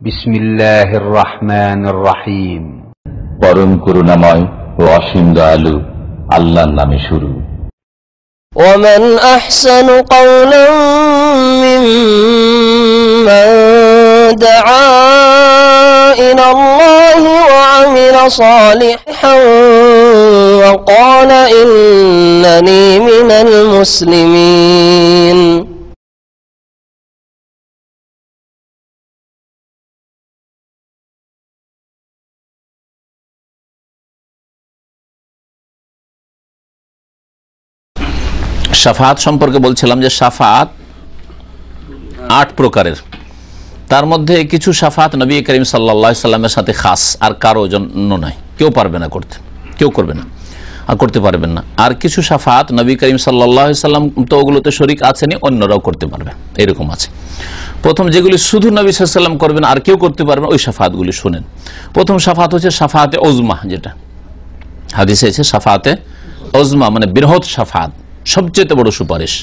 بسم الله الرحمن الرحيم পরম করুণাময় ও অসীম দয়ালু আল্লাহর নামে শুরু ومن أحسن قولا ممن دعا إلى الله وعمل صالحا وقال إنني من المسلمين সাফাত সম্পর্কে বলছিলাম যে সাফাত আট প্রকারের। তার মধ্যে কিছু সাফাত নবী করিম সাল্লা সাল্লামের সাথে খাস, আর কারও জন্য নয়। কেউ পারবে না করতে, কেউ করবে না, আর করতে পারবেন না। আর কিছু সাফাত নবী করিম সাল্লাহ সাল্লাম তো ওগুলোতে শরিক আছেনি অন্যরাও করতে পারবে, এরকম আছে। প্রথম যেগুলি শুধু নবী সাল্লাম করবেন, আর কেউ করতে পারবেন ওই সাফাতগুলি শুনেন। প্রথম সাফাত হচ্ছে সাফাতে ওজমা যেটা হাদিসে সাফাতে ওজমা মানে বৃহৎ সাফাত। সবচেয়ে বড় সুপারিশ।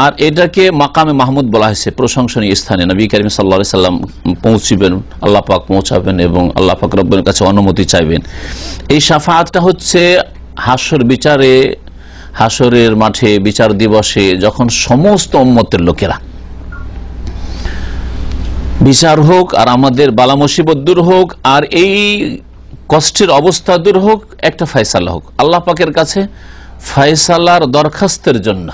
আর এটাকে মাকামে মাহমুদ বলা হয়েছে, প্রশংসনীয় স্থানে। নবী করিম সাল্লা সাল্লাম পৌঁছিবেন, আল্লাহ পাক পৌঁছাবেন এবং আল্লাহ পাক রব্বের কাছে অনুমতি চাইবেন। এই সাফাতটা হচ্ছে হাসর বিচারে, হাসরের মাঠে বিচার দিবসে যখন সমস্ত উম্মতের লোকেরা বিচার হোক, আর আমাদের বালা মুসিবত দূর হোক, আর এই কষ্টের অবস্থা দূর হোক, একটা ফয়সালা হোক। আল্লাহ পাকের কাছে ফয়সালার দরখাস্তের জন্য।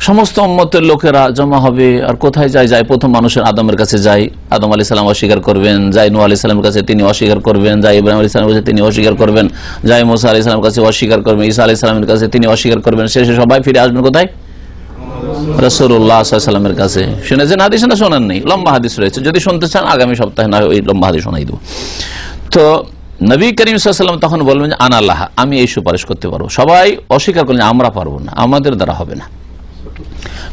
সমস্ত উম্মতের লোকেরা জমা হবে, আর কোথায় যায়? যায় প্রথম মানুষের আদমের কাছে যায়। আদম আলি সাল্লাম অস্বীকার করবেন যাই নু আলি সাল্লামের কাছে তিনি অস্বীকার করবেন যাই ইব্রাহিম আলী সালামের কাছে তিনি অস্বীকার করবেন যাই মোসা আলি সাল্লামের কাছে অস্বীকার করবেন, ঈসা আলি সাল্লামের কাছে তিনি অস্বীকার করবেন। শেষে সবাই ফিরে আসবেন কোথায়? রসুল্লাহ সাল্লামের কাছে। শুনেছেন হাদিস না শোনেন নেই লম্বা হাদিস রয়েছে। যদি শুনতে চান, আগামী সপ্তাহে না ওই লম্বা হাদিস শোনাই দেবো। তো নবী করিম সাল্লাম তখন বলবেন যে আনাল্লাহ আমি এই সুপারিশ করতে পারব। সবাই অস্বীকার করলেন আমরা পারব না, আমাদের দ্বারা হবে না।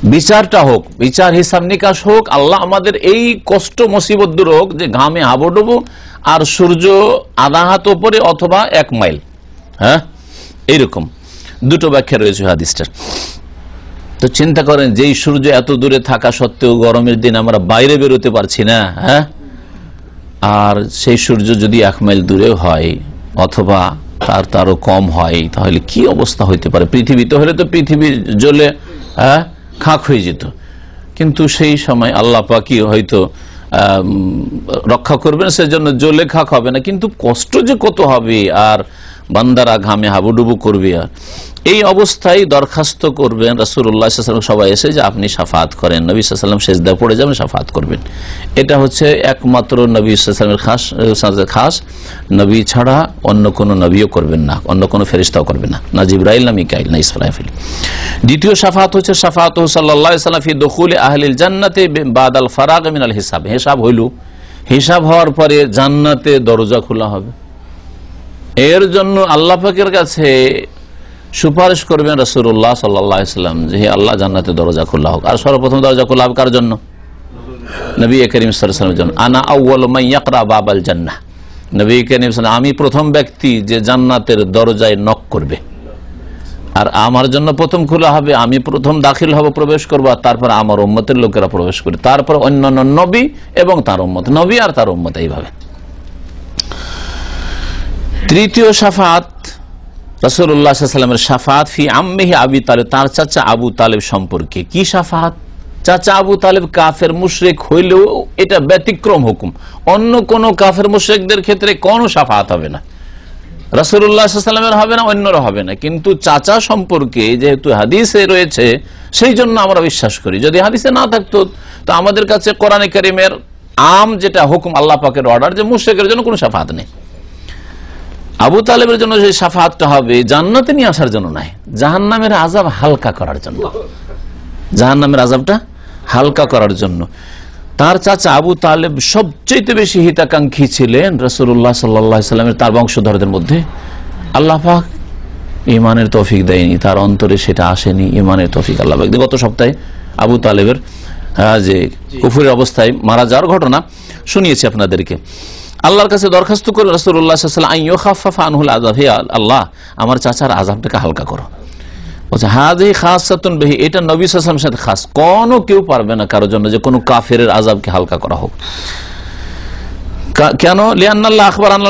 বিচারটা হোক, বিচার হিসাব নিকাশ হোক, আল্লাহ আমাদের এই কষ্ট, মুসিবত দূর হোক, যে ঘামে হাবুডুবু আর সূর্য আধা হাত ওপরে অথবা এক মাইল। হ্যাঁ? এইরকম। দুটো ব্যাখ্যা রয়েছে হাদিসটার। তো চিন্তা করেন, যেই সূর্য এত দূরে থাকা সত্ত্বেও গরমের দিন আমরা বাইরে বেরোতে পারছি না হ্যাঁ? আর সেই সূর্য যদি এক মাইল দূরে হয় অথবা তার তারও কম হয়, তাহলে কি অবস্থা হইতে পারে? পৃথিবীতে হলে তো পৃথিবী জলে হ্যাঁ খাক হয়ে যেত। কিন্তু সেই সময় আল্লাহ পাকি হয়তো রক্ষা করবেন, সেজন্য জলে খাক হবে না। কিন্তু কষ্ট যে কত হবে আর বান্দারা ঘামে হাবুডুবু করবে। এই অবস্থায় দরখাস্ত করবেন রাসুল্লাহ সবাই এসে যে আপনি সাফাত করেন। নবী সাল্লাম সেজদা পড়ে যাবেন, সাফাত করবেন। এটা হচ্ছে একমাত্র নবী সাল্লামের খাস খাস। নবী ছাড়া অন্য কোনো নবীও করবেন না, অন্য কোনো ফেরিস্তাও করবেন না। না জিব্রাইল, না মিকাইল, না ইসরাফিল। দ্বিতীয় সাফাত হচ্ছে সাফাত সাল্লাহ দখুল আহলিল জান্নাতে বাদাল ফারাগ মিনাল হিসাব। হিসাব হইল। হিসাব হওয়ার পরে জান্নাতে দরজা খোলা হবে। এর জন্য আল্লাহ পাকের কাছে সুপারিশ করবেন রসুল্লাহ সাল্লাম যে আল্লাহ, জান্নাতে দরজা খোলা হোক। আর সর্বপ্রথম দরজা খোলা হোক কার জন্য? নবী করিম সাল্লামের জন্য। বাবাল জান্না নবী করিম আমি প্রথম ব্যক্তি যে জান্নাতের দরজায় নক করবে। আর আমার জন্য প্রথম খোলা হবে, আমি প্রথম দাখিল হব, প্রবেশ করব, আর তারপর আমার উম্মতের লোকেরা প্রবেশ করবে। তারপর অন্যান্য নবী এবং তার উম্মত। নবী আর তার উম্মত এইভাবে। তৃতীয় সাফাত রসুল্লাহামের সাফাত ফি আম্মেহি আবি তালেব, তার চাচা আবু তালেব সম্পর্কে। কি সাফাত? চাচা আবু তালেব কাফের মুশরেক হইলেও এটা ব্যতিক্রম হুকুম। অন্য কোন কাফের মুশরেকদের ক্ষেত্রে কোনো সাফাত হবে না। রসুল্লাহামের হবে না অন্যরা হবে না। কিন্তু চাচা সম্পর্কে যেহেতু হাদিসে রয়েছে, সেই জন্য আমরা বিশ্বাস করি। যদি হাদিসে না থাকতো, তো আমাদের কাছে কোরআনে করিমের আম যেটা হুকুম আল্লাহ পাকের অর্ডার যে মুশ্রেকের জন্য কোনো সাফাত নেই। আবু তালেবের জন্য যে সাফাতটা হবে জান্নাতে নিয়ে আসার জন্য নাই জাহান নামের আজাব হালকা করার জন্য। জাহান নামের আজাবটা হালকা করার জন্য। তার চাচা আবু তালেব সবচেয়ে বেশি হিতাকাঙ্ক্ষী ছিলেন রসুল্লাহ সাল্লামের তার বংশধরদের মধ্যে। আল্লাহ পাক ইমানের তৌফিক দেয়নি তার অন্তরে সেটা আসেনি ইমানের তৌফিক আল্লাহ গত সপ্তাহে আবু তালেবের যে কুফুরের অবস্থায় মারা যাওয়ার ঘটনা শুনিয়েছি আপনাদেরকে। আল্লাহর কাছে দরখাস্ত করে রসুল্লাহ আল্লাহ, আমার চাচার আজাবটাকে হালকা করো। হালকা করা হোক। কেন?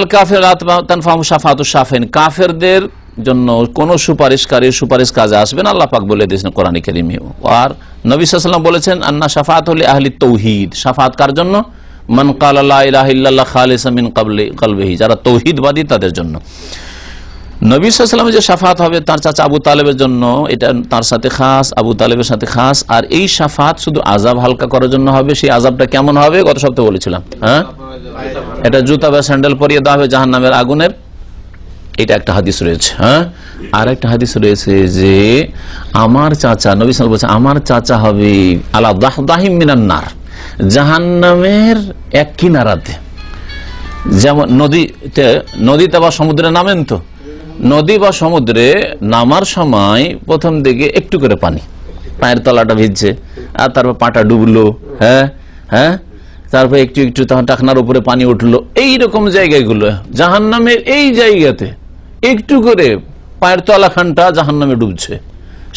কাফের তানফাম শাফেন কাফেরদের জন্য কোন সুপারিশকারী সুপারিশ কাজে আসবেন আল্লাহ পাক বলে দিয়েছেন কোরআন করিমে। আর নবী সাল্লাম বলেছেন, আন্না শাফাত হলে আহলি তৌহিদ। সাফাত কার জন্য? মান কাল আল্লাহ ইলাহা ইল্লাল্লাহ খালিসা মিন কাবলি কলবিহি। যারা তৌহিদবাদী, তাদের জন্য। নবী যে সাফাত হবে, তার চাচা আবু তালেবের জন্য, এটা তার সাথে খাস, আবু তালেবের সাথে খাস। আর এই সাফাত শুধু আজাব হালকা করার জন্য হবে, সেই আজাবটা কেমন হবে, গত সপ্তাহে বলেছিলাম। হ্যাঁ? এটা জুতা বা স্যান্ডেল পরিয়ে দেওয়া হবে জাহান নামের আগুনের। এটা একটা হাদিস রয়েছে হ্যাঁ? আর একটা হাদিস রয়েছে যে, আমার চাচা, নবী সাল বলছে, আমার চাচা হবে আলা দাহ দাহিম মিনান্নার জাহান নামের এক কিনারাতে। যেমন নদীতে নদীতে বা সমুদ্রে নামেন তো? নদী বা সমুদ্রে নামার সময় প্রথম দিকে একটু করে পানি। পায়ের তলাটা ভিজছে, আর তারপর পাটা ডুবলো হ্যাঁ হ্যাঁ? তারপর একটু একটু তখন টাকনার উপরে পানি উঠল। এইরকম জায়গাগুলো জাহান নামের এই জায়গাতে একটু করে পায়ের তলাখানটা জাহান নামে ডুবছে।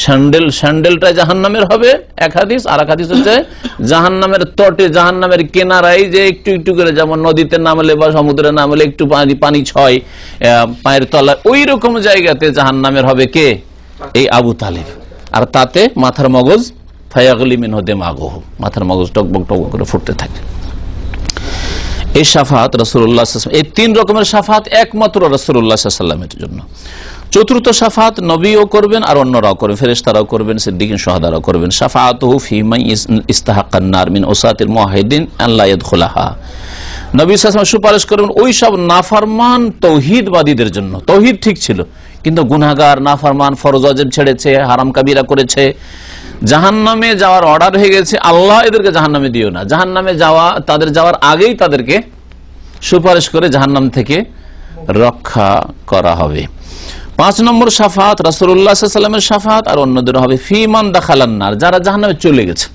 স্যান্ডেল স্যান্ডেলটা জাহান নামের হবে, এক হাদিস আর এক হাদিস হচ্ছে জাহান নামের তটে জাহান নামের কেনারাই যে একটু একটু করে, যেমন নদীতে নামলে বা সমুদ্রে নামলে একটু পানি পানি ছয় পায়ের তলা ওই রকম জায়গাতে জাহান নামের হবে কে? এই আবু তালেব। আর তাতে মাথার মগজ, ফায়াগলি মিন হদে মাগহ মাথার মগজ টকবক টকবক করে ফুটতে থাকে। এই সাফাত রসুল্লাহ এই তিন রকমের সাফাত একমাত্র রসুল্লাহ সাল্লামের জন্য। চতুর্থ সাফাত নবীও করবেন আর অন্যরাও করবেন, ফেরেশতারাও করবেন, সিদ্দিকিন সোহাদারাও করবেন। সাফাত ফিমাই ইস্তাহাকান্নার মিন ওসাতিল মহিদিন আল্লাহ খোলাহা নবী সাসমা সুপারিশ করবেন ওই সব নাফারমান তৌহিদবাদীদের জন্য। তৌহিদ ঠিক ছিল, কিন্তু গুনাগার নাফারমান, ফরজ অজেব ছেড়েছে, হারাম কাবিরা করেছে। জাহান নামে যাওয়ার অর্ডার হয়ে গেছে, আল্লাহ এদেরকে জাহান নামে দিও না। জাহান নামে যাওয়া, তাদের যাওয়ার আগেই তাদেরকে সুপারিশ করে জাহান্নাম থেকে রক্ষা করা হবে। পাঁচ নম্বর সাফাত রাসুল্লাহামের সাফাত, আর অন্যদের হবে ফিমান দাখালান্নার যারা জাহান্নামে চলে গেছে।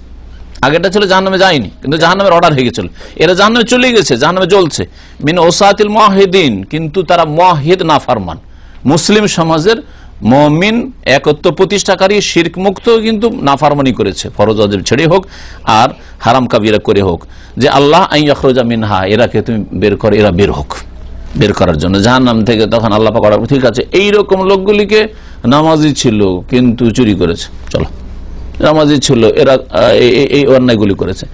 আগেটা ছিল জাহান্নামে যায়নি, কিন্তু জাহান্নামের অর্ডার হয়ে গেছিল। এরা জাহান্নামে চলে গেছে, জাহান্নামে জ্বলছে। মিন ওসাতিল মাহিদিন কিন্তু তারা মাহিদ না ফারমান মুসলিম সমাজের মমিন একত্র প্রতিষ্ঠাকারী, শির্ক মুক্ত, কিন্তু নাফারমানি করেছে। ফরজ অজেব ছেড়ে হোক, আর হারাম কাবিরা করে হোক। যে আল্লাহ আই আখরোজা মিনহা, এরাকে তুমি বের করে, এরা বের হোক। বের করার জন্য। জাহান নাম থেকে তখন আল্লাহ পাক ঠিক আছে, এইরকম লোকগুলিকে নামাজি ছিল, কিন্তু চুরি করেছে। চলো। নামাজি ছিল, এরা এই- অন্যায়গুলি করেছে।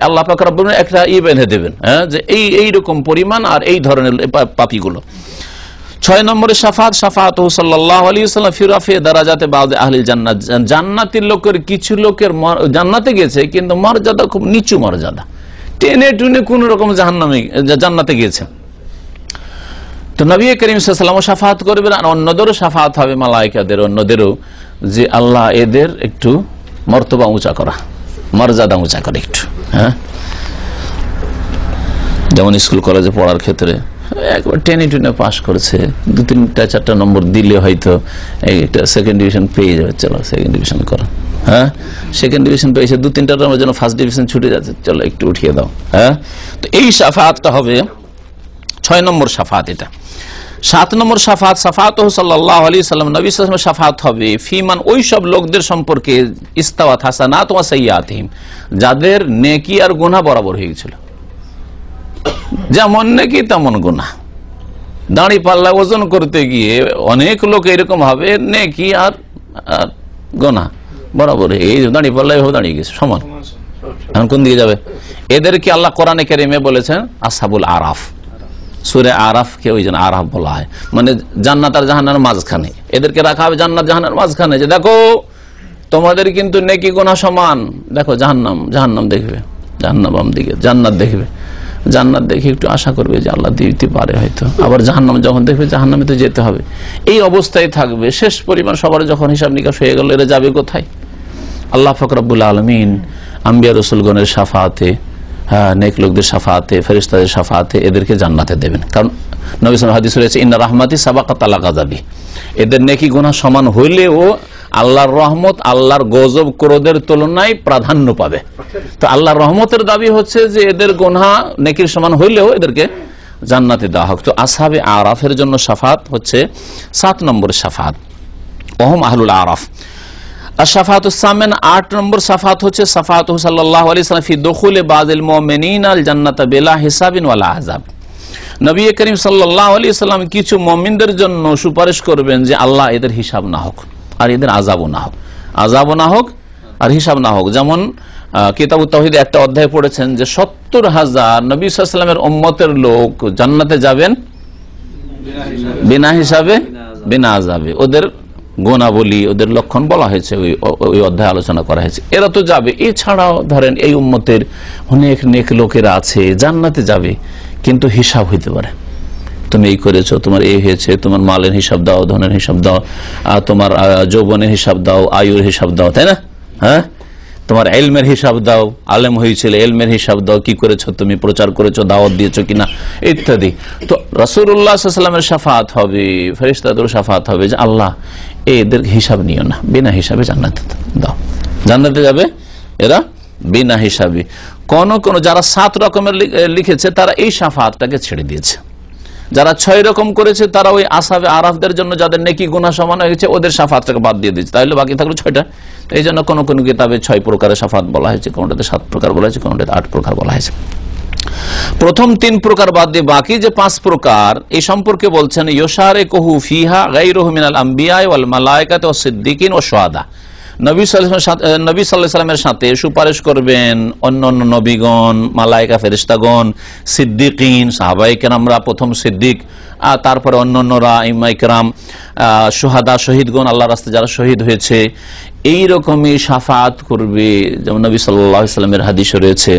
আল্লাহ পাক রব্বুল একটা ই বেঁধে দেবেন হ্যাঁ যে এই এই রকম পরিমাণ আর এই ধরনের পাপীগুলো। ছয় নম্বরে সাফাত সাফাত সাল্লাহ আলী সাল্লাম ফিরাফে দারাজাতে বাদ আহলিল জান্নাত। জান্নাতের লোকের, কিছু লোকের জান্নাতে গেছে, কিন্তু মর্যাদা খুব নিচু মর্যাদা। টেনে টুনে কোন রকম জাহান্নামে, জান্নাতে গিয়েছে তো নবী করিম সাল্লাম সাফাত করবেন আর অন্যদেরও সাফাত হবে মালাইকাদের অন্যদেরও যে আল্লাহ এদের একটু মর্তবা উঁচা করা, মর্যাদা উঁচা করে একটু হ্যাঁ? যেমন স্কুল, কলেজে পড়ার ক্ষেত্রে একবার টেনে টেনে পাশ করেছে, দু তিনটা চারটা নম্বর দিলে হয়তো একটা সেকেন্ড ডিভিশন পেয়ে যাবে, চলো সেকেন্ড ডিভিশন করো হ্যাঁ? সেকেন্ড ডিভিশন পেয়েছে দু তিনটা নম্বর যেন ফার্স্ট ডিভিশন ছুটে যাচ্ছে, চলো একটু উঠিয়ে দাও হ্যাঁ? তো এই সাফাতটা হবে, ছয় নম্বর সাফাত এটা। সাত নম্বর সাফাত সাফাত সাল্লাহ আলী সাল্লাম নবী সাল্লামের সাফাত হবে, ফিমান ওই সব লোকদের সম্পর্কে ইস্তাওয়াত হাসানা তোমার সাইয়াতিম যাদের নেকি আর গুনাহ বরাবর হয়ে গেছিল। যেমন নাকি, তেমন গুণা দাঁড়ি পাল্লা ওজন করতে গিয়ে অনেক লোক এরকম হবে নেকি আর আর গোনা বরাবর এই দাঁড়ি পাল্লা এভাবে দাঁড়িয়ে গেছে, সমান। এখন কোন দিকে যাবে? এদেরকে আল্লাহ কোরআনে কেরিমে বলেছেন, আসাবুল আরাফ। সুরে আরাফকে ওই জন্য আরাফ বলা হয়। মানে জান্নাত আর জাহান্নার মাঝখানে। এদেরকে রাখা হবে জান্নাত জাহান্নার মাঝখানে। যে দেখো, তোমাদের কিন্তু নেকি গোনা সমান। দেখো, জাহান্নাম জাহান্নাম দেখবে। জাহান্নাম দিকে, জান্নাত দেখবে। জান্নাত দেখে একটু আশা করবে যে আল্লাহ দিতে পারে হয়তো। আবার জাহান্নাম যখন দেখবে, জাহান্নামে তো যেতে হবে। এই অবস্থায় থাকবে। শেষ পরিমাণ সবার যখন হিসাব নিকাশ হয়ে গেল, এরা যাবে কোথায়? আল্লাহ ফকরাবুল আলমিন আম্বিয়া রসুলগণের সাফাতে নেক লোকদের সাফাতে ফেরিস্তাদের সাফাতে এদেরকে জান্নাতে দেবেন। কারণ নবী সাল্লাল্লাহু হাদিস রয়েছে, ইন্না রাহমাতি সাবাকা তালা গাজাবি এদের নেকি গুনাহ সমান হইলেও আল্লাহর রহমত, আল্লাহর গজব ক্রোধের তুলনায় প্রাধান্য পাবে। তো আল্লাহর রহমতের দাবি হচ্ছে যে এদের গোনা নেকির সমান হইলেও এদেরকে জান্নাতে দেওয়া হোক। তো আসাবে আরাফের জন্য সাফাত হচ্ছে সাত নম্বর সাফাত। ওহম আহলুল আরাফ। আট নম্বর সাফাত হচ্ছে সাফাত আলি মোমেনিন আল বেলা করিম কিছু মমিনদের জন্য সুপারিশ করবেন যে আল্লাহ এদের হিসাব না হোক আর এদের আজাবও না হোক। আজাবও না হোক আর হিসাব না হোক। যেমন কিতাব তহিদে একটা অধ্যায় পড়েছেন যে সত্তর হাজার নবী সাল্লামের ওম্মতের লোক জান্নাতে যাবেন? বিনা হিসাবে? বিনা আজাবে ওদের গোনাবলী ওদের লক্ষণ বলা হয়েছে, ওই অধ্যায় আলোচনা করা হয়েছে। এরা তো যাবে। এছাড়াও ধরেন এই উম্মতের অনেক নেক লোকেরা আছে, জান্নাতে যাবে, কিন্তু হিসাব হইতে পারে। তুমি এই করেছ, তোমার এই হয়েছে, তোমার মালের হিসাব দাও, ধনের হিসাব দাও তোমার যৌবনের হিসাব দাও, আয়ুর হিসাব দাও, তাই না? হ্যাঁ? তোমার এলমের হিসাব দাও, আলেম হয়েছিল, এলমের হিসাব দাও, কি করেছ তুমি, প্রচার করেছ, দাওয়াত দিয়েছ কিনা, ইত্যাদি। তো রসুল্লাহামের সাফাত হবে ফেরিস্তাদের সাফাত হবে যে, আল্লাহ, এদের হিসাব নিও না, বিনা হিসাবে জান্নাতে দাও। জান্নাতে যাবে এরা বিনা হিসাবে। কোন কোন, যারা সাত রকমের লিখেছে, তারা এই সাফাতটাকে ছেড়ে দিয়েছে। যারা ছয় রকম করেছে, তারা ওই আসাবে আরাফদের জন্য যাদের নেকি গুণা সমান হয়েছে ওদের সাফাতটাকে বাদ দিয়ে দিচ্ছে তাহলে বাকি থাকল ছয়টা। এই জন্য কোনো কোনো কিতাবে ছয় প্রকারের সাফাত বলা হয়েছে, কোনোটাতে সাত প্রকার বলা হয়েছে, কোনোটাতে আট প্রকার বলা হয়েছে। প্রথম তিন প্রকার বাদ দিয়ে বাকি যে পাঁচ প্রকার, এই সম্পর্কে বলছেন ইয়োসারে কহু ফিহা গাই রহমিনাল আম্বিয়াই ওয়াল মালায়কাত ও সিদ্দিকিন ও সোয়াদা নবী নবী সাল্লাহ সাল্লামের সাথে সুপারিশ করবেন অন্য অন্য নবীগণ, মালায়কা ফেরিস্তাগণ সিদ্দিকিন সাহাবাইকের আমরা প্রথম সিদ্দিক তারপরে অন্য অন্যরা ইমাইকরাম সোহাদা, শহীদগণ আল্লাহ রাস্তায় যারা শহীদ হয়েছে, এই রকমই সাফাত করবে, যেমন নবী সাল্লামের হাদিস রয়েছে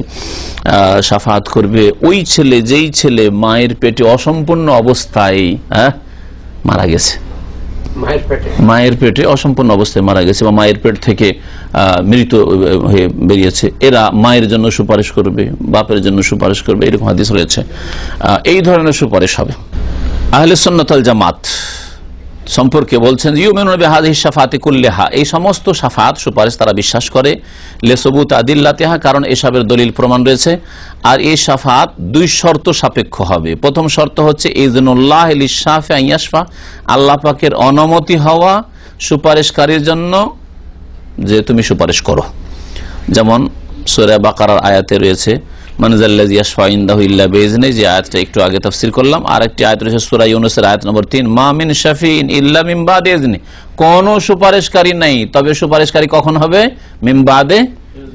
সাফাত করবে, ওই ছেলে, যেই ছেলে মায়ের পেটে অসম্পূর্ণ অবস্থায় হ্যাঁ মারা গেছে। মায়ের পেটে। অসম্পূর্ণ অবস্থায় মারা গেছে বা মায়ের পেট থেকে মৃত হয়ে বেরিয়েছে। এরা মায়ের জন্য সুপারিশ করবে, বাপের জন্য সুপারিশ করবে, এরকম হাদিস রয়েছে। এই ধরনের সুপারিশ হবে। আহলে সন্ন্যতাল জামাত সম্পর্কে বলছেন সাফাতে কুল্লেহা। এই সমস্ত সাফাত সুপারিশ তারা বিশ্বাস করে। লেসবুত আদিল্লাতেহা, কারণ এসবের দলিল প্রমাণ রয়েছে। আর এই সাফাত দুই শর্ত সাপেক্ষ হবে। প্রথম শর্ত হচ্ছে ইজনুল্লাহ ইলিশাফে আইয়াসফা আল্লাহ পাকের অনুমতি হওয়া সুপারিশকারীর জন্য যে তুমি সুপারিশ করো। যেমন সুরা বাকারার আয়াতে রয়েছে মানজাল্লাজ ইয়াশফা ইনদাহু ইল্লা আয়াতটা একটু আগে করলাম। আর একটি আয়াত রয়েছে সূরা নম্বর 3 মা মিন শাফিইন ইল্লা মিন বাদি ইজনি কোন সুপারিশকারী নাই। তবে সুপারিশকারী কখন হবে? মিন বাদে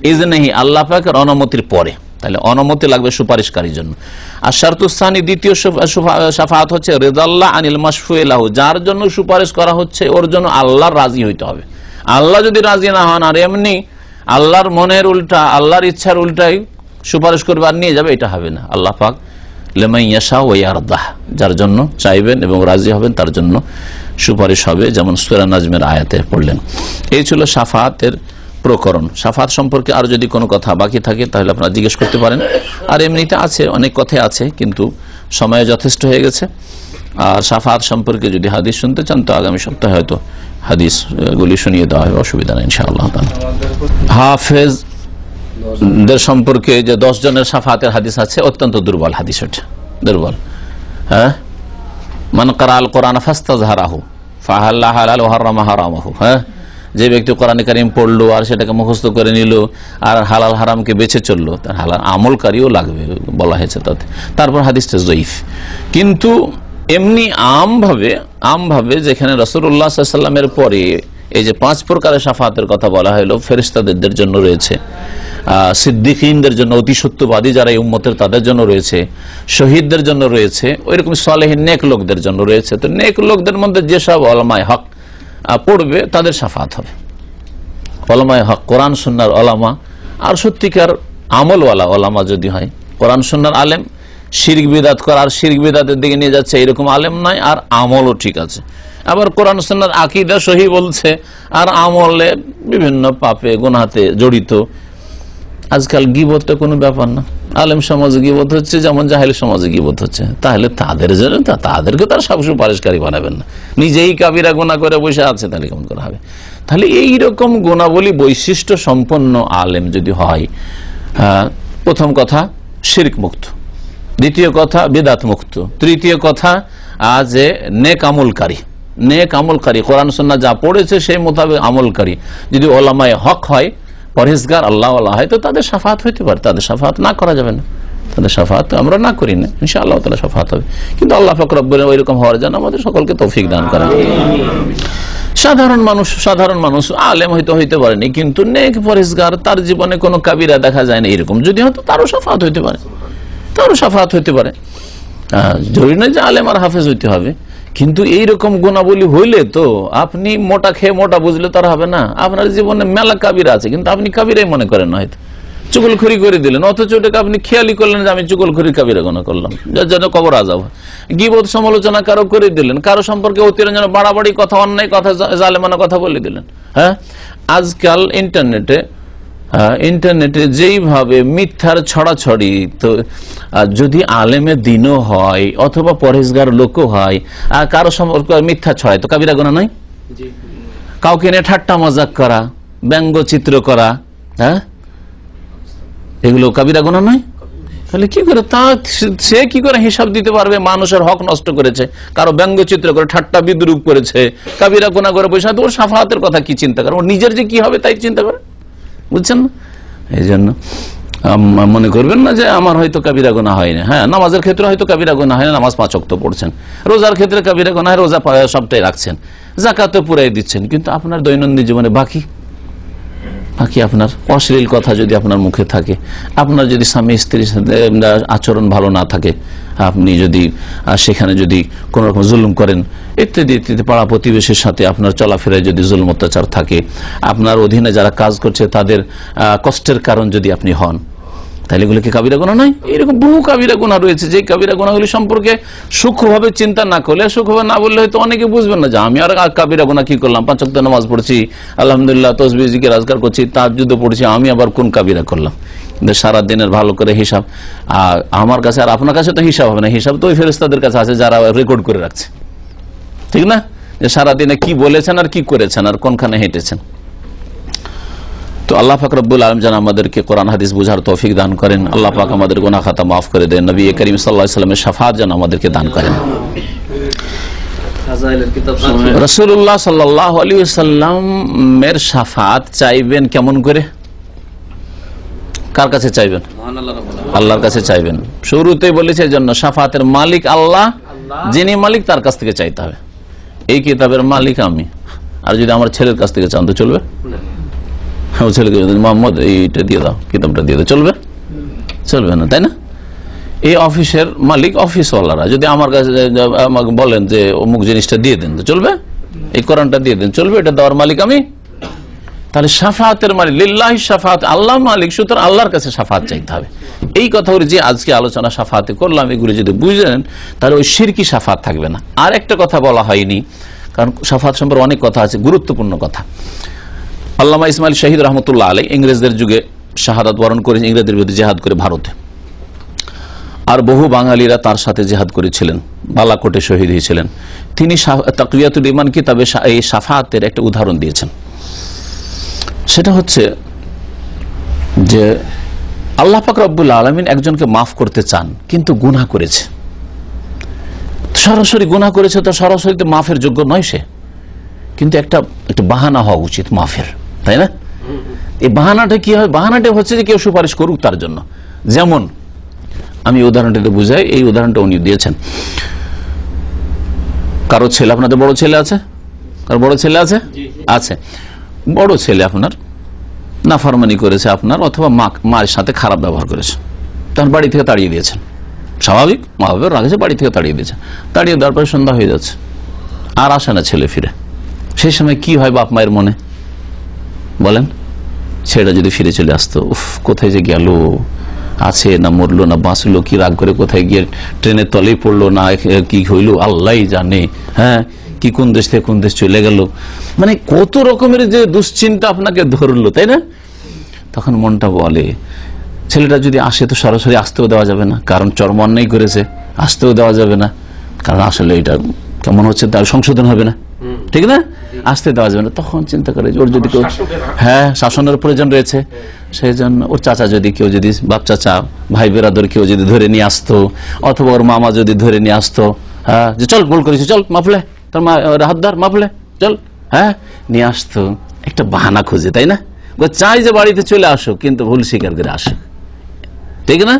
ইজনিহি আল্লাহ পাকের অনুমতির পরে। তাহলে অনুমতি লাগবে সুপারিশকারীর জন্য। আর শারতুস্তানি দ্বিতীয় সুফা- সাফাত হচ্ছে রেদাল্লাহ আনিল মাসফু এলাহু যার জন্য সুপারিশ করা হচ্ছে, ওর জন্য আল্লাহর রাজি হইতে হবে। আল্লাহ যদি রাজি না হন, আর এমনি আল্লাহর মনের উল্টা, আল্লাহর ইচ্ছার উল্টাই সুপারিশ করবে আর নিয়ে যাবে এটা হবে না। আল্লাহ পাক লেমাইয়াশা ওয়ারদাহ যার জন্য চাইবেন এবং রাজি হবেন তার জন্য সুপারিশ হবে যেমন সুরা নাজমের আয়াতে পড়লেন। এই ছিল সাফাতের প্রকরণ। সাফাত সম্পর্কে আর যদি কোনো কথা বাকি থাকে তাহলে আপনারা জিজ্ঞেস করতে পারেন। আর এমনিতে আছে অনেক কথাই আছে কিন্তু সময় যথেষ্ট হয়ে গেছে। আর সাফাত সম্পর্কে যদি হাদিস শুনতে চান তো আগামী সপ্তাহে হয়তো হাদিস আহ, গুলি শুনিয়ে দেওয়া হবে অসুবিধা নেই ইনশাআল্লাহ। হাফেজ দের সম্পর্কে যে দশ জনের সাফাতের হাদিস আছে, অত্যন্ত দুর্বল হাদিস ওটা। দুর্বল। হ্যাঁ? মান কারাল কোরআন ফাস্তাজহারাহু ফাহাল্লাহ হালাল হারামাহু। হ্যাঁ? যে ব্যক্তি কোরআন কারিম পড়ল আর সেটাকে মুখস্থ করে নিল আর হালাল হারামকে বেছে চলল, তার হালাল আমলকারীও লাগবে বলা হয়েছে তাতে। তারপর হাদিসটা জয়ীফ। কিন্তু এমনি আমভাবে আমভাবে যেখানে রসুল্লাহ সাল্লামের পরে এই যে পাঁচ প্রকারের সাফাতের কথা বলা হলো ফেরিস্তাদের জন্য রয়েছে আহ, সিদ্দিকীনদের জন্য অতি সত্যবাদী যারা এই উম্মতের তাদের জন্য রয়েছে শহীদদের জন্য রয়েছে ওইরকম সালেহীন নেক লোকদের জন্য রয়েছে। তো নেক লোকদের মধ্যে যেসব অলমায় হক পড়বে তাদের সাফাত হবে। অলমায় হক কোরআন সুন্নার ওলামা আর সত্যিকার আমলওয়ালা ওলামা যদি হয় কোরআন সুন্নার আলেম শিরিক বিদাত করা আর শিরিক বিদাতের দিকে নিয়ে যাচ্ছে এরকম আলেম নাই আর আমলও ঠিক আছে। আবার কোরআন সুন্নার আকিদা সহি বলছে আর আমলে বিভিন্ন পাপে গুনাতে জড়িত। আজকাল গিবত তো কোনো ব্যাপার না। আলেম সমাজে গিবত হচ্ছে যেমন জাহেল সমাজে গিবত হচ্ছে। তাহলে তাদের জন্য তাদেরকে তার সব সুপারিশকারী বানাবেন না। নিজেই কাবিরা গোনা করে বসে আছে তাহলে কেমন করা হবে? তাহলে এই রকম গুণাবলী বৈশিষ্ট্য সম্পন্ন আলেম যদি হয় আহ, প্রথম কথা শিরক মুক্ত। দ্বিতীয় কথা বেদাত মুক্ত। তৃতীয় কথা আজ নেক আমলকারী। নেক আমলকারী কোরআন সন্না যা পড়েছে সেই মোতাবেক আমলকারী যদি ওলামায় হক হয়, পরহেজগার আল্লাহ আল্লাহ হয়, তো তাদের সাফাত হইতে পারে। তাদের সাফাত না করা যাবে না। তাদের সাফাত আমরা না করি না। ইনশা আল্লাহ তালা সাফাত হবে। কিন্তু আল্লাহ ফকরব্বর ওইরকম হওয়ার জন্য আমাদের সকলকে তৌফিক দান করেন। সাধারণ মানুষ সাধারণ মানুষ, আলেম হইতে হইতে পারেনি, কিন্তু নেক পরিষ্কার তার জীবনে কোনো কাবিরা দেখা যায় না এরকম। যদি হয়তো তারও সাফাত হইতে পারে। তারও সাফাত হইতে পারে। জরুরি নয় যে আলেম আর হাফেজ হইতে হবে। কিন্তু এইরকম গুণাবলী হইলে তো আপনি মোটা খেয়ে মোটা বুঝলে তার হবে না। আপনার জীবনে মেলা কাবিরা আছে, কিন্তু আপনি কাবিরাই মনে করেন না হয়তো। চুগলখড়ি করে দিলেন, অথচ ওটাকে আপনি খেয়ালি করলেন যে আমি চুগলখড়ি কাবিরা গোনা করলাম। যার জন্য কবর আজাব গিবোধ সমালোচনা কারও করে দিলেন, কারও সম্পর্কে অতিরঞ্জন, বাড়াবাড়ি, কথা অন্যায়, কথা জালেমানা কথা বলে দিলেন। হ্যাঁ? আজকাল ইন্টারনেটে ইন্টারনেটে যেইভাবে মিথ্যার ছড়াছড়ি তো যদি আলেমে দিনও হয় অথবা পরেশগার লোকও হয় আর কারও সম্পর্কে মিথ্যা ছড়ায় তো কাবিরা গোনা নাই? কাউকে নিয়ে ঠাট্টা মজাক করা ব্যঙ্গচিত্র করা হ্যাঁ? এগুলো কাবিরা গোনা নয় তাহলে কি করে? তা সে কি করে হিসাব দিতে পারবে? মানুষের হক নষ্ট করেছে কারও ব্যঙ্গচিত্র করে ঠাট্টা বিদ্রুপ করেছে কাবিরা গোনা করে বসে ওর সাফাহাতের কথা কি চিন্তা করে? ওর নিজের যে কি হবে তাই চিন্তা করে? বুঝছেন না? এই জন্য মনে করবেন না যে আমার হয়তো কাবিরা গোনা হয় না। হ্যাঁ নামাজের ক্ষেত্রে হয়তো কাবিরা গোনা হয় না, নামাজ পাঁচ অক্ত পড়ছেন। রোজার ক্ষেত্রে কাবিরা গোনা হয়, রোজা সবটাই রাখছেন। জাকাতে পুরাই দিচ্ছেন, কিন্তু আপনার দৈনন্দিন জীবনে বাকি বাকি আপনার অশ্লীল কথা যদি আপনার মুখে থাকে, আপনার যদি স্বামী স্ত্রীর সাথে আচরণ ভালো না থাকে, আপনি যদি সেখানে যদি কোন রকম জুলুম করেন, ইত্যাদি ইত্যাদি, পাড়া প্রতিবেশীর সাথে আপনার চলাফেরায় যদি জুলুম অত্যাচার থাকে, আপনার অধীনে যারা কাজ করছে তাদের কষ্টের কারণ যদি আপনি হন তাহলে এগুলো কি কাবিরা গোনা নয়? এরকম বহু কাবিরা গোনা রয়েছে। যে কাবিরা গোনাগুলি সম্পর্কে সূক্ষ্মভাবে চিন্তা না করলে, সূক্ষ্মভাবে না বললে হয়তো অনেকে বুঝবেন না যে আমি আর কাবিরা গোনা কি করলাম? পাঁচ ওয়াক্ত নামাজ পড়ছি, আলহামদুলিল্লাহ তসবিজিকে রাজগার করছি তার যুদ্ধ পড়ছি, আমি আবার কোন কাবিরা করলাম? সারা দিনের ভালো করে হিসাব, আর আমার কাছে আর আপনার কাছে তো হিসাব হবে না। হিসাব তো ওই ফেরেস্তাদের কাছে আছে যারা রেকর্ড করে রাখছে। ঠিক না? যে সারাদিনে কি বলেছেন আর কি করেছেন আর কোনখানে হেঁটেছেন? তো আল্লাহ পাক রব্বুল আলম যেন আমাদেরকে কোরআন, হাদিস বুঝার তৌফিক দান করেন। আল্লাহ পাক আমাদের গোনা খাতা মাফ করে দেন। নবী করিম সাল্লাহ সাল্লামের সাফাত যেন আমাদেরকে দান করেন। রসুল্লাহ সাল্লাহ সাফাত চাইবেন কেমন করে? কার কাছে চাইবেন? আল্লাহর কাছে চাইবেন। শুরুতে বলেছে জন্য সাফাতের মালিক আল্লাহ, যিনি মালিক তার কাছ থেকে চাইতে হবে। এই কিতাবের মালিক আমি। আর যদি আমার ছেলের কাছ থেকে চান তো চলবে। ছেলেকে মোহাম্মদ, এইটা দিয়ে দাও, কিতাবটা দিয়ে দাও। চলবে? চলবে না, তাই না? এই অফিসের মালিক অফিসওয়ালারা, যদি আমার কাছে আমাকে বলেন যে অমুক জিনিসটা দিয়ে দেন তো চলবে? এই কোরআনটা দিয়ে দেন, চলবে? এটা দেওয়ার মালিক আমি? তাহলে সাফাতের মালিক, লিল্লাহি সাফাত আল্লাহ মালিক, সুতরাং আল্লাহর কাছে সাফাত চাইতে হবে। এই কথাগুলি যে আজকে আলোচনা সাফাতে করলাম, এগুলি যদি বুঝলেন তাহলে ওই সিরকি সাফাত থাকবে না। আর একটা কথা বলা হয়নি, কারণ সাফাত সম্পর্কে অনেক কথা আছে, গুরুত্বপূর্ণ কথা। আল্লামা ইসমাইল শাহিদ রহমতুল্লাহ আলী ইংরেজদের যুগে শাহাদাত বরণ করে ইংরেজদের বিরুদ্ধে জেহাদ করে ভারতে। আর বহু বাঙালিরা তার সাথে জেহাদ করেছিলেন, বালাকোটে শহীদ হয়েছিলেন। তিনি তাকিয়াতুল ইমান কিতাবে এই সাফাতের একটা উদাহরণ দিয়েছেন। সেটা হচ্ছে যে আল্লাহ পাক রব্বুল আলমিন একজনকে মাফ করতে চান, কিন্তু গুনাহ করেছে। সরাসরি গুনাহ করেছে, তো সরাসরি তো মাফের যোগ্য নয় সে। কিন্তু একটা একটা বাহানা হওয়া উচিত মাফের। তাই না? এই বাহানাটা কি হয়? বাহানাটা হচ্ছে যে কেউ সুপারিশ করুক তার জন্য। যেমন আমি উদাহরণটা একটু বুঝাই। এই উদাহরণটা উনি দিয়েছেন। কারও ছেলে আপনাদের বড় ছেলে আছে? কারও বড় ছেলে আছে? আছে। বড় ছেলে আপনার না নাফারমানি করেছে আপনার অথবা মা মায়ের সাথে খারাপ ব্যবহার করেছে। তখন বাড়ি থেকে তাড়িয়ে দিয়েছেন। স্বাভাবিক মা বাবার রাখেছে বাড়ি থেকে তাড়িয়ে দিয়েছে তাড়িয়ে দেওয়ার পরে সন্ধ্যা হয়ে যাচ্ছে। আর আসে না ছেলে ফিরে। সেই সময় কি হয় বাপ মায়ের মনে? বলেন, ছেলেটা যদি ফিরে চলে আসতো, উফ, কোথায় যে গেল? আছে না মরলো না বাঁচলো, কি রাগ করে কোথায় গিয়ে ট্রেনের তলেই পড়ল না কি হইল? আল্লাহ জানে। হ্যাঁ কি কোন দেশ থেকে কোন দেশ চলে গেল? মানে কত রকমের যে দুশ্চিন্তা আপনাকে ধরলো, তাই না? তখন মনটা বলে, ছেলেটা যদি আসে তো সরাসরি আসতেও দেওয়া যাবে না, কারণ চরম অন্যায় করেছে, আসতেও দেওয়া যাবে না। কারণ আসলে এটা কেমন হচ্ছে তার সংশোধন হবে না। ঠিক না? আসতে দেওয়া যাবে না। তখন চিন্তা করে ওর যদি কেউ হ্যাঁ শাসনের প্রয়োজন রয়েছে। সেই জন্য ওর চাচা যদি কেউ যদি বাপ চাচা ভাই বেরাদর কেউ যদি ধরে নিয়ে আসতো অথবা ওর মামা যদি ধরে নিয়ে আসতো হ্যাঁ যে চল ভুল করেছি চল মাফলে তোর মা হাত ধর মাপলে চল হ্যাঁ নিয়ে আসতো। একটা বাহানা খুঁজে তাই না? চাই যে বাড়িতে চলে আসো কিন্তু ভুল স্বীকার করে আসো ঠিক না?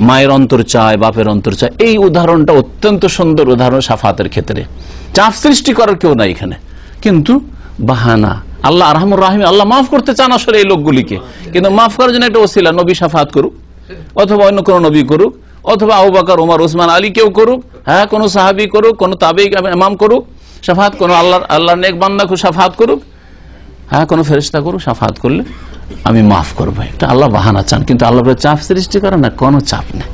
মায়ের অন্তর চায়, বাপের অন্তর চায়। এই উদাহরণটা অত্যন্ত সুন্দর উদাহরণ সাফাতের ক্ষেত্রে। চাপ সৃষ্টি করার কেউ নাই এখানে। কিন্তু বাহানা। আল্লাহ আরহামুর রাহিম, আল্লাহ মাফ করতে চান আসলে এই লোকগুলিকে। কিন্তু মাফ করার জন্য একটা ওসিলা, নবী সাফাত করুক, অথবা অন্য কোনো নবী করুক, অথবা আবুবাকার ওমর ওসমান আলী কেউ করুক হ্যাঁ কোনো সাহাবি করুক, কোনো তাবিক ইমাম করুক, সাফাত কোনো আল্লাহ আল্লাহ নেক বান্দা সাফাত করুক হ্যাঁ কোনো ফেরিস্তা করুক সাফাত করলে আমি মাফ করব। এটা আল্লাহ বাহানা চান কিন্তু আল্লাহ চাপ সৃষ্টি করে না কোনো চাপ নেই।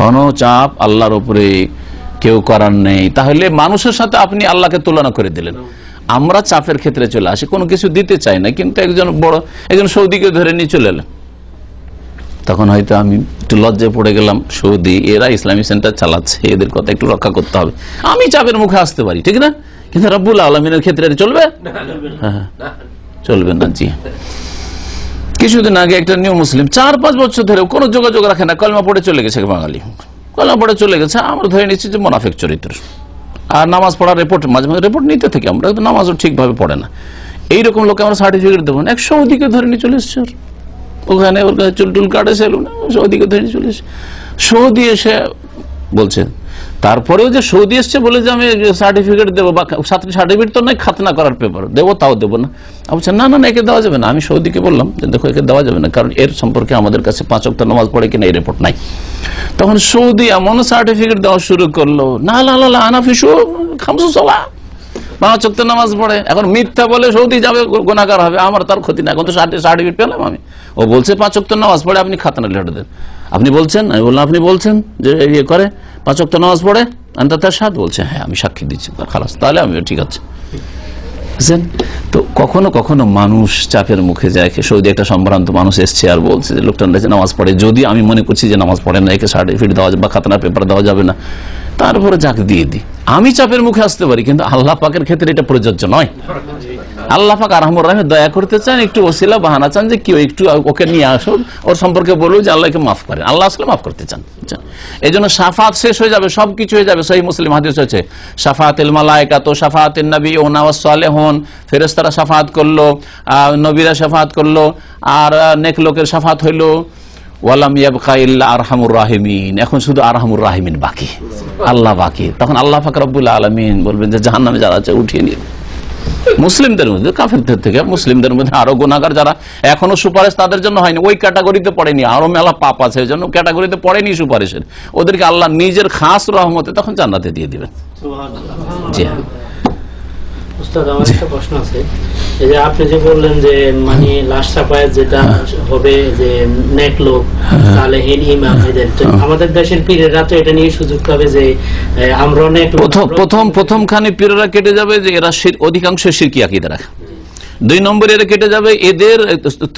কোনো চাপ আল্লাহর উপরে কেউ করার নেই। তাহলে মানুষের সাথে আপনি আল্লাহকে তুলনা করে দিলেন। আমরা চাপের ক্ষেত্রে চলে আসি কোনো কিছু দিতে চাই না কিন্তু একজন বড় একজন সৌদিকে ধরে নিয়ে চলে এলেন। তখন হয়তো আমি একটু লজ্জায় পড়ে গেলাম সৌদি এরা ইসলামী সেন্টার চালাচ্ছে এদের কথা একটু রক্ষা করতে হবে। আমি চাপের মুখে আসতে পারি ঠিক না? কিন্তু রব্বুল আলমিনের ক্ষেত্রে চলবে? হ্যাঁ। চলবে না, জি। কিছুদিন আগে একটা নিউ মুসলিম চার পাঁচ বছর ধরে কোনো যোগাযোগ রাখে না, কলমা পড়ে চলে গেছে বাঙালি। কলমা পড়ে চলে গেছে, আমরা ধরে নিচ্ছি যে মোনাফেক চরিত্র। আর নামাজ পড়ার রিপোর্ট মাঝে মাঝে রিপোর্ট নিতে থাকি, আমরা কিন্তু নামাজও ঠিকভাবে পড়ে না। এইরকম লোকে আমরা সার্টিফিকেট দেবো না এক সৌদিকে ধরে নিয়ে চলে এসছে ওখানে ওর কাছে চুল টুল কাটে সেলুন সৌদিকে ধরে নিয়ে চলে এসছে। সৌদি এসে বলছে তারপরেও যে সৌদি এসছে বলে যে আমি সার্টিফিকেট দেবো বা সার্টিফিকেট তো নয়, খাতনা করার পেপার দেবো তাও দেবো না। বলছি, না না না, একে দেওয়া যাবে না। আমি সৌদিকে বললাম যে, দেখো, একে দেওয়া যাবে না, কারণ এর সম্পর্কে আমাদের কাছে পাঁচ অক্ট নামাজ পড়ে কিনা এই রিপোর্ট নাই। তখন সৌদি এমন সার্টিফিকেট দেওয়া শুরু করল, না লা আনাফিসু খামসু চলা পাঁচ অক্ট নামাজ পড়ে। এখন মিথ্যা বলে সৌদি যাবে গোনাকার হবে। আমার তার ক্ষতি না এখন তো সার্টিফিকেট পেলাম আমি। ও বলছে, পাঁচ অক্ট নামাজ পড়ে আপনি খাতনা লেটার দেন। আপনি বলছেন, আমি বললাম, আপনি বলছেন যে ইয়ে করে, পাঁচ অক্ট নামাজ পড়ে আন্তা তার সাথ বলছে হ্যাঁ আমি সাক্ষী দিচ্ছি। খালাস, তাহলে আমি ঠিক আছে। বুঝছেন? তো কখনো কখনো মানুষ চাপের মুখে যায় সৌদি একটা সম্ভ্রান্ত মানুষ এসছে আর বলছে যে, লোকটা নামাজ পড়ে। যদি আমি মনে করছি যে নামাজ পড়ে না, একে সার্টিফিকেট দেওয়া যাবে বা খাতনা পেপার দেওয়া যাবে না, তারপরে যাকে দিয়ে দিই। আমি চাপের মুখে আসতে পারি, কিন্তু আল্লাহ পাকের ক্ষেত্রে এটা প্রযোজ্য নয়। আল্লাহ পাক আরহামুর রাহিম দয়া করতে চান, একটু ওসিলা বাহানা চান যে কেউ একটু ওকে নিয়ে আসুক। ওর সম্পর্কে বলুক যে আল্লাহকে মাফ করেন। আল্লাহ আসলে মাফ করতে চান। এই জন্য সাফাত শেষ হয়ে যাবে সব কিছু হয়ে যাবে। সহি মুসলিম হাদিস হয়েছে সাফাত মালায়কা তো সাফাত নবী ও নওয়াজ হন ফেরেস্তারা সাফাত করল নবীরা সাফাত করল, আর নেক লোকের সাফাত হইল। ওয়ালাম ইয়াবকা ইল্লা আরহামুর রাহিমিন। এখন শুধু আরহামুর রাহিমিন বাকি। আল্লাহ বাকি। তখন আল্লাহ পাক রব্বুল আলমিন বলবেন যে জাহান্নামে যারা আছে, উঠিয়ে নিন মুসলিমদের মধ্যে কাফেরদের থেকে মুসলিমদের মধ্যে আরও গুণাগার যারা এখনও সুপারিশ তাদের জন্য হয়নি। ওই ক্যাটাগরিতে পড়েনি আরও মেলা পাপ আছে এই জন্য ক্যাটাগরিতে পড়েনি সুপারিশের। ওদেরকে আল্লাহ নিজের খাস রহমতে তখন জান্নাতে দিয়ে দিবেন। জি। হ্যাঁ উস্তাদ আমার একটা প্রশ্ন আছে। এই যে আপনি যে বললেন যে মানে লাশ চাপায় যেটা হবে যে নেক লোক ইমাম এদের তো আমাদের দেশের পীরেরা তো এটা নিয়ে সুযোগ পাবে যে আমরা লোক প্রথম প্রথম খানে পীরেরা কেটে যাবে যে এরা অধিকাংশ সিরকি আকিদা রাখে দুই নম্বর এরা কেটে যাবে এদের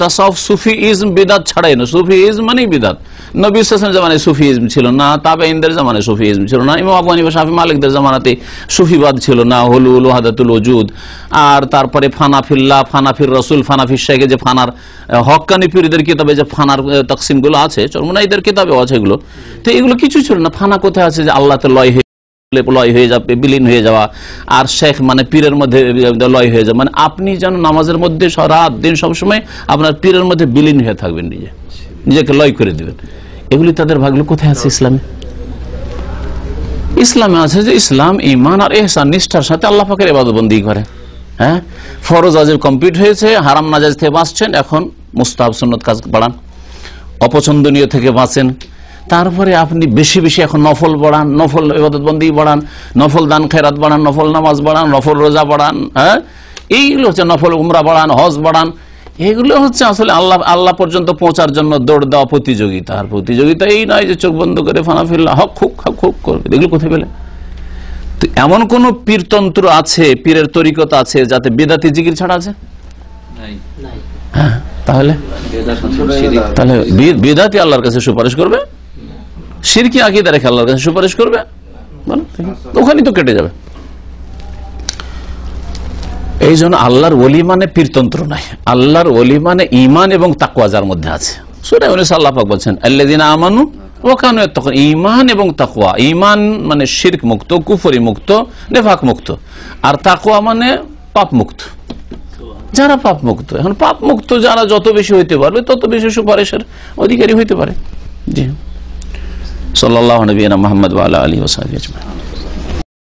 তাসাউফ সুফি ইজম বিদাত ছাড়াই না। সুফি ইজম মানেই বিদাত। নবী সাসেন জামানায় সুফি ইজম ছিল না তাবে ইন্দের জামানায় সুফি ইজম ছিল না ইমাম আবু শাফি মালিকদের জামানাতে সুফিবাদ ছিল না হলুল ওয়াহাদাতুল ওজুদ। আর তারপরে ফানাফিল্লাহ ফানাফির রসুল ফানাফির শেখে যে ফানার আহ, হক্কানি পীরদের কিতাবে যে ফানার তকসিমগুলো আছে চরমনাইদের কিতাবেও আছে এগুলো। তো এগুলো কিছু ছিল না। ফানা কোথায় আছে যে আল্লাহতে লয় হয়ে লয় হয়ে যাবে, বিলীন হয়ে যাওয়া। আর শেখ মানে পীরের মধ্যে লয় হয়ে যাওয়া মানে আপনি যেন নামাজের মধ্যে রাত দিন সবসময় আপনার পীরের মধ্যে বিলীন হয়ে থাকবেন নিজে। নিজেকে লয় করে দিবেন। এগুলি তাদের ভাগলো কোথায় আছে ইসলামে? ইসলামে আছে যে ইসলাম ইমান আর এহসান নিষ্ঠার সাথে আল্লাহ পাকের এবাদবন্দি করে। হ্যাঁ? ফরজ আজের কমপ্লিট হয়েছে, হারাম নাজাজ থেকে বাঁচছেন, এখন মুস্তাহাব সুন্নত কাজ বাড়ান। অপছন্দনীয় থেকে বাঁচেন। তারপরে আপনি বেশি বেশি এখন নফল বাড়ান নফল ইবাদতবন্দি বাড়ান নফল দান খেরাত বাড়ান নফল নামাজ বাড়ান নফল রোজা বাড়ান হ্যাঁ? এইগুলো হচ্ছে নফল উমরা বাড়ান হজ বাড়ান। এগুলো হচ্ছে আসলে আল্লাহ আল্লাহ পর্যন্ত পৌঁছার জন্য দৌড় দেওয়া প্রতিযোগিতা। আর প্রতিযোগিতা এই নয় যে চোখ বন্ধ করে ফানাফিল্লা হক খুক হক খুব করবে। এগুলো কোথায় পেলে? তো এমন কোন পীরতন্ত্র আছে পীরের তরিকত আছে যাতে বেদাতি জিগির ছাড়া আছে? হ্যাঁ তাহলে? তাহলে বেদাতি আল্লাহর কাছে সুপারিশ করবে। সিরকি আকিদা রেখে আল্লাহর কাছে সুপারিশ করবে। ঠিক আছে। তো কেটে যাবে। এই জন্য আল্লাহর ওলি মানে পীরতন্ত্র নাই। আল্লাহর ওলি মানে ইমান এবং তাকুয়া যার মধ্যে আছে। ওখানে মানে কুফরি মুক্ত মুক্ত। আর মানে পাপ মুক্ত। যারা পাপ মুক্ত, এখন পাপ মুক্ত যারা যত বেশি হইতে পারবে, তত বেশি সুপারিশের অধিকারী হইতে পারে। জি। সাল্লাহ নবীনা মোহাম্মদ আলী ওসাহি আজমাই